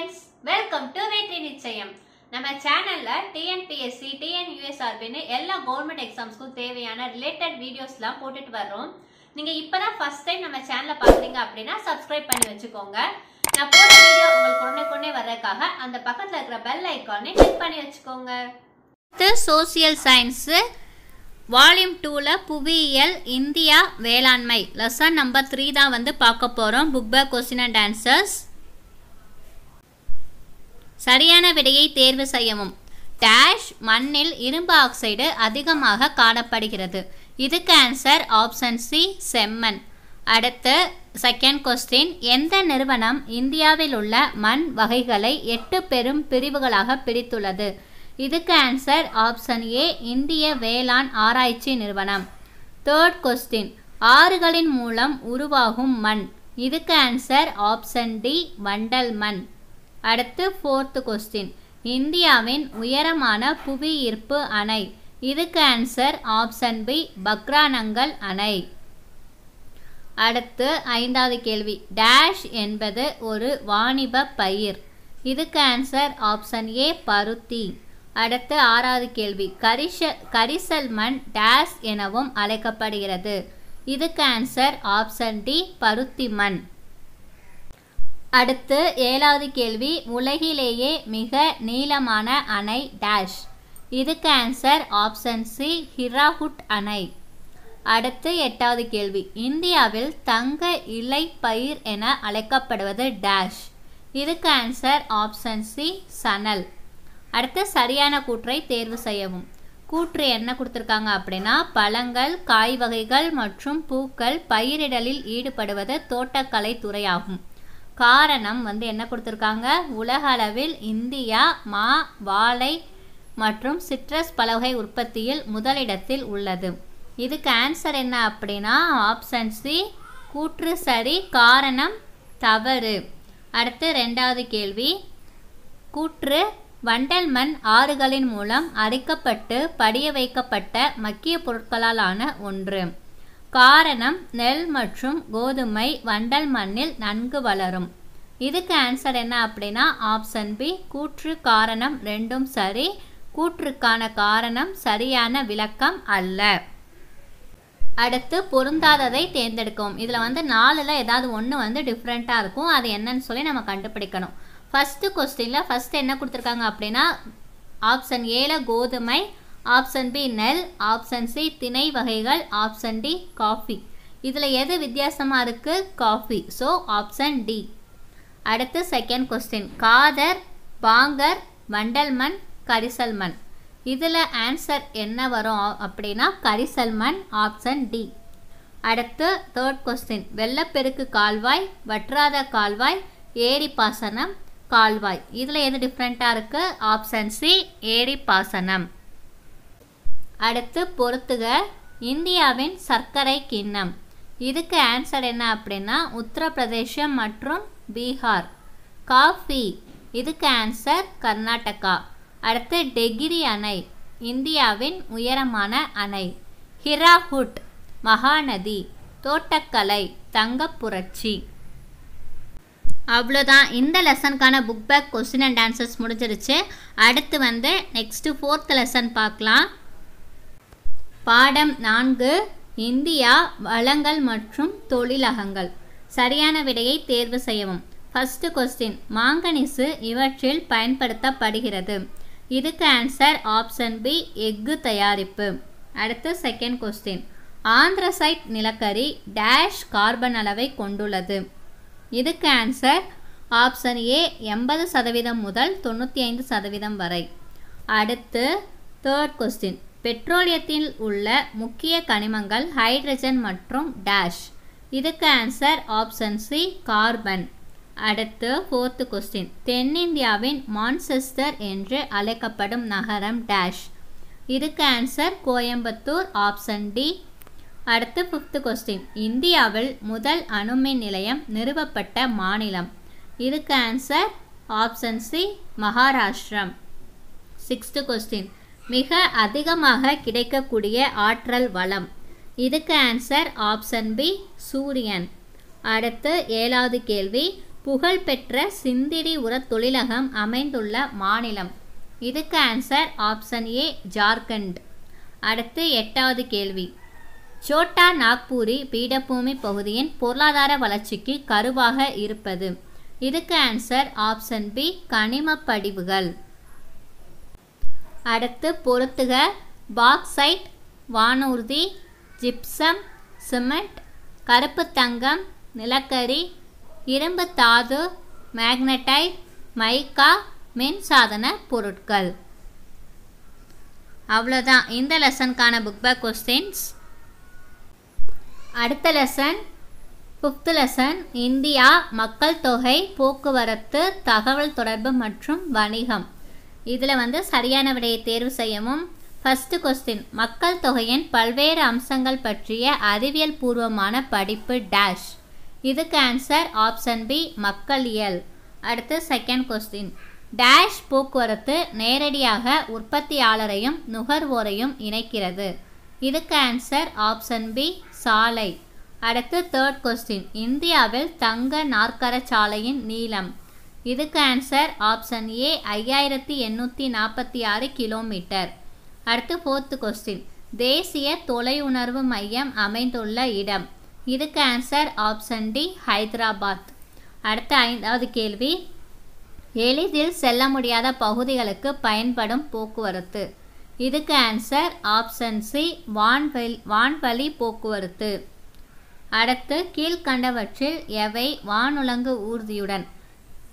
Friends welcome to வெற்றி நிச்சயம் நம்ம சேனல்ல டிஎன்பிஎஸ்சி டிஎன்யூஎஸ்ஆர்பின்னு எல்லா கவர்மெண்ட் எக்ஸாம்ஸ்க்கும் தேவையான ரிலேட்டட் வீடியோஸ்லாம் போட்டுட்டு வர்றோம். நீங்க இப்பதான் ஃபர்ஸ்ட் டைம் நம்ம சேனலை பாக்குறீங்க அப்படின்னா சப்ஸ்கிரைப் பண்ணி வச்சுக்கோங்க. நான் போடுற வீடியோ உங்களுக்கு உடனே கொண்டே வர்றதுக்காக அந்த பக்கத்துல இருக்கிற பெல் ஐக்கானை கிளிக் பண்ணி வச்சுக்கோங்க. சோசியல் சயின்ஸு வால்யூம் டூவில் புவியியல் இந்தியா வேளாண்மை. லெசன் நம்பர் த்ரீ தான் வந்து பார்க்க போகிறோம் book back question and answers சரியான விடையை தேர்வு செய்யவும். டேஷ் மண்ணில் இரும்பு ஆக்சைடு அதிகமாக காணப்படுகிறது. இதுக்கு ஆன்சர் ஆப்ஷன் சி செம்மண். அடுத்து செகண்ட் கொஸ்டின் எந்த நிறுவனம் இந்தியாவில் உள்ள மண் வகைகளை எட்டு பெரும் பிரிவுகளாக பிரித்துள்ளது? இதுக்கு ஆன்சர் ஆப்ஷன் ஏ இந்திய வேளாண் ஆராய்ச்சி நிறுவனம். தேர்ட் கொஸ்டின் ஆறுகளின் மூலம் உருவாகும் மண். இதுக்கு ஆன்சர் ஆப்ஷன் டி வண்டல் மண். அடுத்து ஃபோர்த்து கொஸ்டின் இந்தியாவின் உயரமான புவி ஈர்ப்பு அணை. இதுக்கு ஆன்சர் ஆப்ஷன் பி பக்ரானங்கல் அணை. அடுத்து ஐந்தாவது கேள்வி. டேஷ் என்பது ஒரு வாணிப பயிர். இதுக்கு ஆன்சர் ஆப்ஷன் ஏ பருத்தி. அடுத்து ஆறாவது கேள்வி. கரிச கரிசல் மண் டேஷ் எனவும் அழைக்கப்படுகிறது. இதுக்கு ஆன்சர் ஆப்ஷன் டி பருத்தி மண். அடுத்து ஏழாவது கேள்வி உலகிலேயே மிக நீளமான அணை டேஷ் இதுக்கு ஆன்சர் ஆப்ஷன் சி ஹிராஹுட் அணை. அடுத்து எட்டாவது கேள்வி இந்தியாவில் தங்க இலை பயிர் என அழைக்கப்படுவது டேஷ் இதுக்கு ஆன்சர் ஆப்ஷன் சி சணல். அடுத்து சரியான கூற்றை தேர்வு செய்யவும். கூற்று என்ன கொடுத்துருக்காங்க அப்படின்னா பழங்கள் காய் வகைகள் மற்றும் பூக்கள் பயிரிடலில் ஈடுபடுவது தோட்டக்கலை துறையாகும் காரணம் வந்து என்ன கொடுத்துருக்காங்க? உலக அளவில் இந்தியா மா வாழை மற்றும் சிட்ரஸ் பலவகை உற்பத்தியில் முதலிடத்தில் உள்ளது. இதுக்கு ஆன்சர் என்ன அப்படின்னா ஆப்ஷன் சி கூற்று சரி காரணம் தவறு. அடுத்து ரெண்டாவது கேள்வி. கூற்று வண்டல் மண் ஆறுகளின் மூலம் அரிக்கப்பட்டு படிய வைக்கப்பட்ட மக்கிய பொருட்களால் ஆன ஒன்று. காரணம் நெல் மற்றும் கோதுமை வண்டல் மண்ணில் நன்கு வளரும். இதுக்கு ஆன்சர் என்ன அப்படின்னா ஆப்ஷன் பி கூற்று காரணம் ரெண்டும் சரி கூற்றுக்கான காரணம் சரியான விளக்கம் அல்ல. அடுத்து பொருந்தாததை தேர்ந்தெடுக்கவும். இதில் வந்து நாலில் ஏதாவது ஒன்று வந்து டிஃப்ரெண்ட்டாக இருக்கும். அது என்னன்னு சொல்லி நம்ம கண்டுபிடிக்கணும். ஃபஸ்ட்டு கொஸ்டினில் ஃபஸ்ட்டு என்ன கொடுத்துருக்காங்க அப்படின்னா ஆப்ஷன் ஏல கோதுமை ஆப்ஷன் பி நெல் ஆப்ஷன் சி திணை வகைகள் ஆப்ஷன் டி காஃபி. இதில் எது வித்தியாசமாக இருக்குது காஃபி. So option D. அடுத்து செகண்ட் கொஸ்டின் காதர் பாங்கர் வண்டல் மண் கரிசல் மண் இதில் ஆன்சர் என்ன வரும் அப்படின்னா கரிசல் மண் ஆப்ஷன் டி. அடுத்து தேர்ட் கொஸ்டின் வெள்ளப்பெருக்கு கால்வாய் வற்றாத கால்வாய் ஏரி பாசனம் கால்வாய். இதில் எது டிஃப்ரெண்ட்டாக இருக்குது ஆப்ஷன் சி ஏரி பாசனம் அடுத்து பொறுத்துக. இந்தியாவின் சர்க்கரை கிண்ணம். இதுக்கு ஆன்சர் என்ன அப்படின்னா உத்தரப்பிரதேசம் மற்றும் பீகார். காஃபி. இதுக்கு ஆன்சர் கர்நாடகா. அடுத்து டெகிரி அணை. இந்தியாவின் உயரமான அணை. ஹிராஹுட் மகாநதி. தோட்டக்கலை தங்கப்புரட்சி. அவ்வளோதான். இந்த லெசனுக்கான book back question and answers முடிஞ்சிருச்சு. அடுத்து வந்து நெக்ஸ்ட்டு ஃபோர்த் லெசன் பார்க்கலாம். பாடம் நான்கு இந்தியா வளங்கள் மற்றும் தொழிலகங்கள். சரியான விடையை தேர்வு செய்யவும். ஃபஸ்ட்டு கொஸ்டின் மாங்கனீசு இவற்றில் பயன்படுத்தப்படுகிறது. இதுக்கு ஆன்சர் ஆப்ஷன் பி எஃகு தயாரிப்பு. அடுத்து செகண்ட் கொஸ்டின் ஆந்திரசைட் நிலக்கரி டேஷ் கார்பன் அளவை கொண்டுள்ளது. இதுக்கு ஆன்சர் ஆப்ஷன் ஏ எண்பது சதவீதம் முதல் தொண்ணூற்றி ஐந்து சதவீதம் வரை. அடுத்து தேர்ட் கொஸ்டின் பெட்ரோலியத்தில் உள்ள முக்கிய கனிமங்கள் ஹைட்ரஜன் மற்றும் டேஷ். இதுக்கு ஆன்சர் ஆப்ஷன் சி கார்பன் அடுத்து ஃபோர்த்து கொஸ்டின் தென்னிந்தியாவின் மான்செஸ்டர் என்று அழைக்கப்படும் நகரம் டேஷ். இதுக்கு ஆன்சர் கோயம்புத்தூர் ஆப்ஷன் டி அடுத்து ஃபிஃப்த்து கொஸ்டின் இந்தியாவில் முதல் அணுமின் நிலையம் நிறுவப்பட்ட மாநிலம். இதுக்கு answer option C Maharashtra. Sixth question மிக அதிகமாக கிடைக்கக்கூடிய ஆற்றல் வளம். இதுக்கு ஆன்சர் ஆப்ஷன் பி சூரியன். அடுத்து ஏழாவது கேள்வி புகழ்பெற்ற சிந்திரி உரத் தொழிலகம் அமைந்துள்ள மாநிலம். இதுக்கு ஆன்சர் ஆப்ஷன் ஏ ஜார்க்கண்ட். அடுத்து எட்டாவது கேள்வி சோட்டா நாக்பூரி பீடபூமி பகுதியின் பொருளாதார வளர்ச்சிக்கு கருவாக இருப்பது. இதுக்கு ஆன்சர் ஆப்ஷன் பி கனிமப் படிவுகள். அடுத்து பொருத்துக. பாக்சைட் வானூர்தி ஜிப்சம் சிமெண்ட் கருப்பு தங்கம் நிலக்கரி இரும்பு தாது மேக்னடைட் மைக்கா மின்சாதன பொருட்கள். அவ்வளோதான் இந்த லெசனுக்கான புக் பேக் கொஸ்டின்ஸ் அடுத்த லெசன் ஃபிஃப்த் லெசன் இந்தியா மக்கள் தொகை போக்குவரத்து தகவல் தொடர்பு மற்றும் வணிகம். இதில் வந்து சரியான விடையை தேர்வு செய்யவும். ஃபஸ்ட்டு கொஸ்டின் மக்கள் தொகையின் பல்வேறு அம்சங்கள் பற்றிய அறிவியல் பூர்வமான படிப்பு டேஷ் இதுக்கு ஆன்சர் ஆப்ஷன் பி மக்களியல் அடுத்து செகண்ட் கொஸ்டின் டேஷ் போக்குவரத்து நேரடியாக உற்பத்தியாளரையும் நுகர்வோரையும் இணைக்கிறது. இதுக்கு ஆன்சர் ஆப்ஷன் பி சாலை. அடுத்து தேர்ட் கொஸ்டின் இந்தியாவில் தங்க நாற்கர சாலையின் நீளம். இதுக்கு ஆன்சர் ஆப்ஷன் ஏ ஐயாயிரத்தி எண்ணூற்றி நாற்பத்தி ஆறு கிலோமீட்டர் அடுத்து ஃபோர்த்து கொஸ்டின் தேசிய தொலையுணர்வு மையம் அமைந்துள்ள இடம். இதுக்கு ஆன்சர் ஆப்ஷன் டி ஹைதராபாத். அடுத்த ஐந்தாவது கேள்வி. எளிதில் செல்ல முடியாத பகுதிகளுக்கு பயன்படும் போக்குவரத்து. இதுக்கு ஆன்சர் ஆப்ஷன் சி வான்வெளி வான்வழி போக்குவரத்து. அடுத்து கீழ்கண்டவற்றில் எவை வானுலங்கு ஊர்தியுடன்?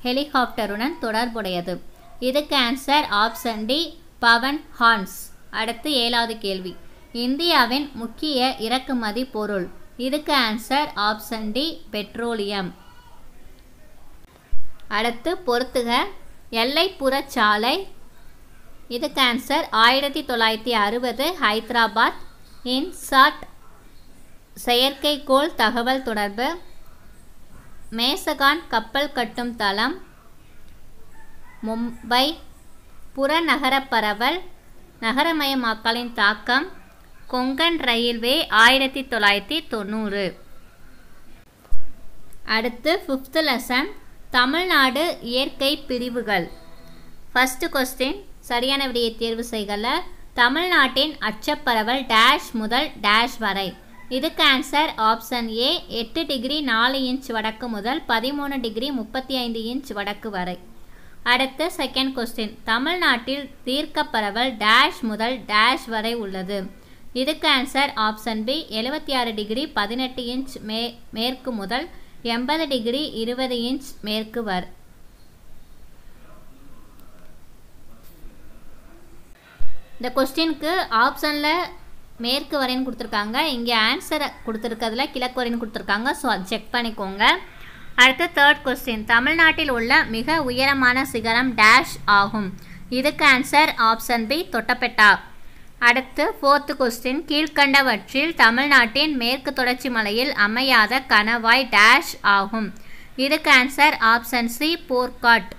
ஹெலிகாப்டருடன் தொடர்புடையது. இதுக்கு answer option D Pawan Hans. அடுத்து ஏழாவது கேள்வி. இந்தியாவின் முக்கிய இறக்குமதி பொருள். இதுக்கு ஆன்சர் ஆப்ஷன் டி பெட்ரோலியம். அடுத்து பொறுத்துக. எல்லைப்புற சாலை. இதுக்கு ஆன்சர் ஆயிரத்தி தொள்ளாயிரத்தி அறுபது ஹைதராபாத். இன்சாட் செயற்கைக்கோள் தகவல் தொடர்பு. மேசகான் கப்பல் கட்டும் தளம் மும்பை புறநகர பரவல் நகரமயமாக்கலின் தாக்கம் கொங்கன் ரயில்வே ஆயிரத்தி தொள்ளாயிரத்தி தொண்ணூறு. அடுத்து ஃபிஃப்த் லெசன் தமிழ்நாடு இயற்கை பிரிவுகள். ஃபஸ்ட்டு கொஸ்டின் சரியான விடையை தேர்வு செய்கல. தமிழ்நாட்டின் அச்சப்பரவல் டேஷ் முதல் டேஷ் வரை. இதுக்கு ஆன்சர் ஆப்ஷன் ஏ எட்டு டிகிரி நாலு இன்ச் வடக்கு முதல் பதிமூணு டிகிரி முப்பத்தி ஐந்து இன்ச் வடக்கு வரை. அடுத்து செகண்ட் கொஸ்டின் தமிழ்நாட்டில் தீர்க்க பரவல் டேஷ் முதல் டேஷ் வரை உள்ளது. இதுக்கு ஆன்சர் ஆப்ஷன் பி எழுபத்தி ஆறு டிகிரி பதினெட்டு இன்ச் மே மேற்கு முதல் எண்பது டிகிரி இருபது இன்ச் மேற்கு வர் இந்த கொஸ்டினுக்கு ஆப்ஷனில் மேற்கு வரைன்னு கொடுத்துருக்காங்க. இங்கே ஆன்சரை கொடுத்துருக்கிறதுல கிழக்கு வரைன்னு கொடுத்துருக்காங்க. ஸோ அது செக் பண்ணிக்கோங்க. அடுத்து தேர்ட் கொஸ்டின் தமிழ்நாட்டில் உள்ள மிக உயரமான சிகரம் டேஷ் ஆகும். இதுக்கு ஆன்சர் ஆப்ஷன் பி தொட்டபெட்டா அடுத்து ஃபோர்த்து கொஸ்டின் கீழ்கண்டவற்றில் தமிழ்நாட்டின் மேற்கு தொடர்ச்சி மலையில் அமையாத கணவாய் டேஷ் ஆகும். இதுக்கு ஆன்சர் ஆப்ஷன் சி போர்காட்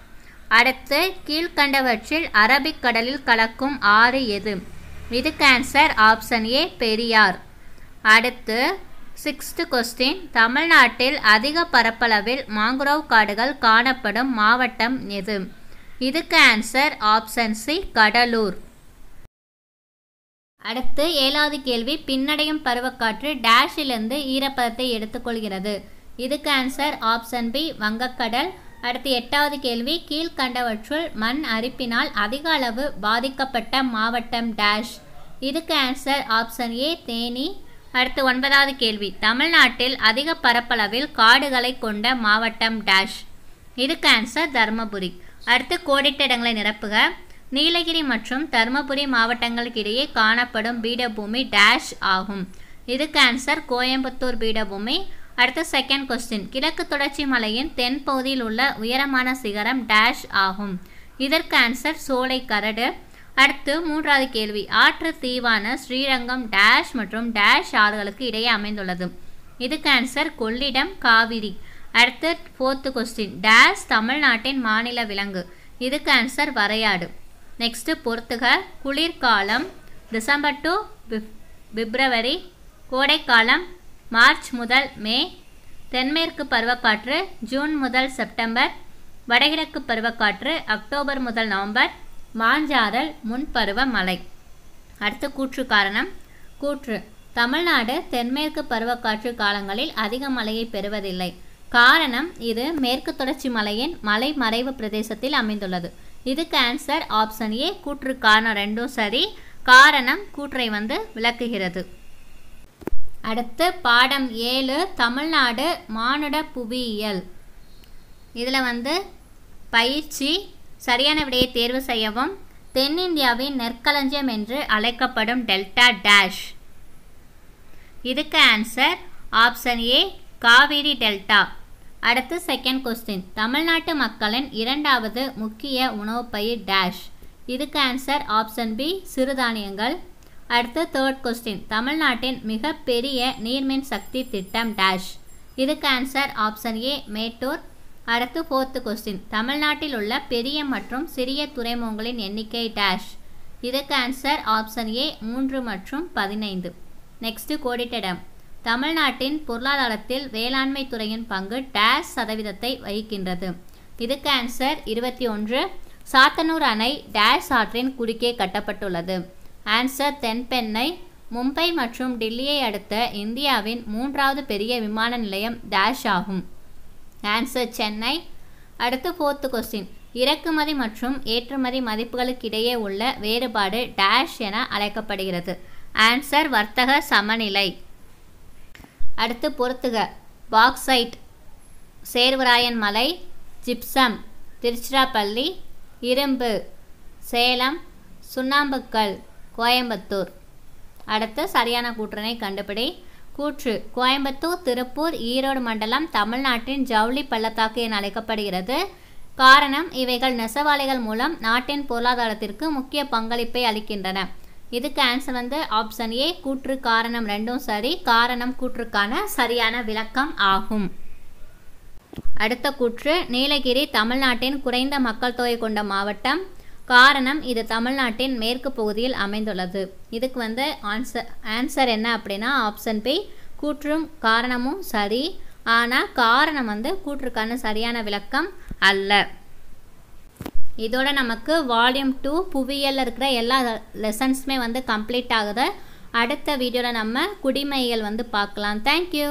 அடுத்து கீழ்கண்டவற்றில் அரபிக் கடலில் கலக்கும் ஆறு எது? இதுக்கு ஆன்சர் ஆப்ஷன் ஏ பெரியார். அடுத்து சிக்ஸ்த்து கொஸ்டின் தமிழ்நாட்டில் அதிக பரப்பளவில் மாங்குரோவ் காடுகள் காணப்படும் மாவட்டம் எது? இதுக்கு ஆன்சர் ஆப்ஷன் சி கடலூர். அடுத்து ஏழாவது கேள்வி. பின்னடையும் பருவக்காற்று டேஷிலிருந்து ஈரப்பதத்தை எடுத்துக்கொள்கிறது. இதுக்கு ஆன்சர் ஆப்ஷன் பி வங்கக்கடல். அடுத்து எட்டாவது கேள்வி கீழ்கண்டவற்றுள் மண் அரிப்பினால் அதிக அளவு பாதிக்கப்பட்ட மாவட்டம் டேஷ் இதுக்கு ஆன்சர் ஆப்ஷன் ஏ தேனி. அடுத்து ஒன்பதாவது கேள்வி தமிழ்நாட்டில் அதிக பரப்பளவில் காடுகளை கொண்ட மாவட்டம் டேஷ் இதுக்கு ஆன்சர் தருமபுரி. அடுத்து கோடிட்ட இடங்களை நிரப்புக. நீலகிரி மற்றும் தருமபுரி மாவட்டங்களுக்கு இடையே காணப்படும் பீடபூமி டேஷ் ஆகும். இதுக்கு ஆன்சர் கோயம்புத்தூர் பீடபூமி அடுத்த செகண்ட் கொஸ்டின் கிழக்கு தொடர்ச்சி மலையின் தென் பகுதியில் உள்ள உயரமான சிகரம் டேஷ் ஆகும். இதற்கு ஆன்சர் சோலை கரடு. அடுத்து மூன்றாவது கேள்வி. ஆற்று தீவான ஸ்ரீரங்கம் டேஷ் மற்றும் டேஷ் ஆறுகளுக்கு இடையே அமைந்துள்ளது. இதுக்கு ஆன்சர் கொள்ளிடம் காவிரி. அடுத்து ஃபோர்த்து கொஸ்டின் டேஷ் தமிழ்நாட்டின் மாநில விலங்கு. இதுக்கு ஆன்சர் வரையாடு. நெக்ஸ்ட்டு பொறுத்துக. குளிர்காலம் டிசம்பர் டு பிப்ரவரி கோடைக்காலம் மார்ச் முதல் மே தென்மேற்கு பருவக்காற்று ஜூன் முதல் செப்டம்பர் வடகிழக்கு பருவக்காற்று அக்டோபர் முதல் நவம்பர் மாஞ்சாதல் முன்பருவ மழை. அடுத்த கூற்று காரணம் கூற்று. தமிழ்நாடு தென்மேற்கு பருவக்காற்று காலங்களில் அதிக மழையை பெறுவதில்லை. காரணம் இது மேற்கு தொடர்ச்சி மலையின் மலை மறைவு பிரதேசத்தில் அமைந்துள்ளது. இதுக்கு ஆன்சர் ஆப்ஷன் ஏ கூற்று காரணம் ரெண்டும் சரி. காரணம் கூற்றை வந்து விளக்குகிறது. அடுத்து பாடம் ஏழு தமிழ்நாடு மானுட புவியியல் இதில் வந்து பயிற்சி சரியான விடையை தேர்வு செய்யவும் தென்னிந்தியாவின் நெற்களஞ்சியம் என்று அழைக்கப்படும் டெல்டா டேஷ். இதுக்கு answer option A Kaveri delta. அடுத்து செகண்ட் கொஸ்டின் தமிழ்நாட்டு மக்களின் இரண்டாவது முக்கிய உணவு பயிர் டேஷ். இதுக்கு ஆன்சர் ஆப்ஷன் பி சிறுதானியங்கள். அடுத்து தேர்ட் கொஸ்டின் தமிழ்நாட்டின் மிகப்பெரிய நீர்மின் சக்தி திட்டம் டேஷ் இதுக்கு ஆன்சர் ஆப்ஷன் ஏ மேட்டூர். அடுத்து ஃபோர்த்து கொஸ்டின் தமிழ்நாட்டில் உள்ள பெரிய மற்றும் சிறிய துறைமுகங்களின் எண்ணிக்கை டேஷ் இதுக்கு ஆன்சர் ஆப்ஷன் ஏ மூன்று மற்றும் பதினைந்து. நெக்ஸ்ட்டு கோடிட்டிடம் தமிழ்நாட்டின் பொருளாதாரத்தில் வேளாண்மை துறையின் பங்கு டேஷ் சதவீதத்தை வகிக்கின்றது. இதுக்கு ஆன்சர் இருபத்தி ஒன்று. சாத்தனூர் அணை டேஷ் ஆற்றின் குறுக்கே கட்டப்பட்டுள்ளது. ஆன்சர் தென்பெண்ணை மும்பை மற்றும் டில்லியை அடுத்த இந்தியாவின் மூன்றாவது பெரிய விமான நிலையம் டேஷ் ஆகும். ஆன்சர் சென்னை. அடுத்து ஃபோர்த்து கொஸ்டின் இறக்குமதி மற்றும் ஏற்றுமதி மதிப்புகளுக்கிடையே உள்ள வேறுபாடு டேஷ் என அழைக்கப்படுகிறது. ஆன்சர் வர்த்தக சமநிலை. அடுத்து பொறுத்துக. பாக்சைட். சேர்வராயன் மலை. ஜிப்சம். திருச்சிராப்பள்ளி. இரும்பு. சேலம். சுண்ணாம்புக்கல். கோயம்புத்தூர். அடுத்து சரியான கூற்றினை கண்டுபிடி. கூற்று கோயம்புத்தூர் திருப்பூர் ஈரோடு மண்டலம் தமிழ்நாட்டின் ஜவுளி பள்ளத்தாக்கு என அழைக்கப்படுகிறது. காரணம் இவைகள் நெசவாளிகள் மூலம் நாட்டின் பொருளாதாரத்திற்கு முக்கிய பங்களிப்பை அளிக்கின்றன. இதுக்கு ஆன்சர் வந்து ஆப்ஷன் ஏ கூற்று காரணம் ரெண்டும் சரி காரணம் கூற்றுக்கான சரியான விளக்கம் ஆகும். அடுத்த கூற்று நீலகிரி தமிழ்நாட்டின் குறைந்த மக்கள் தொகை கொண்ட மாவட்டம் காரணம் இது தமிழ்நாட்டின் மேற்கு பகுதியில் அமைந்துள்ளது. இதுக்கு வந்து ஆன்சர் ஆன்சர் என்ன அப்படின்னா ஆப்ஷன் பி கூற்றும் காரணமும் சரி. ஆனால் காரணம் வந்து கூற்றுக்கான சரியான விளக்கம் அல்ல. இதோட நமக்கு வால்யூம் டூ புவியியலில் இருக்கிற எல்லா லெசன்ஸுமே வந்து கம்ப்ளீட் ஆகுது. அடுத்த வீடியோவில் நம்ம குடிமைகள் வந்து பார்க்கலாம். தேங்க்யூ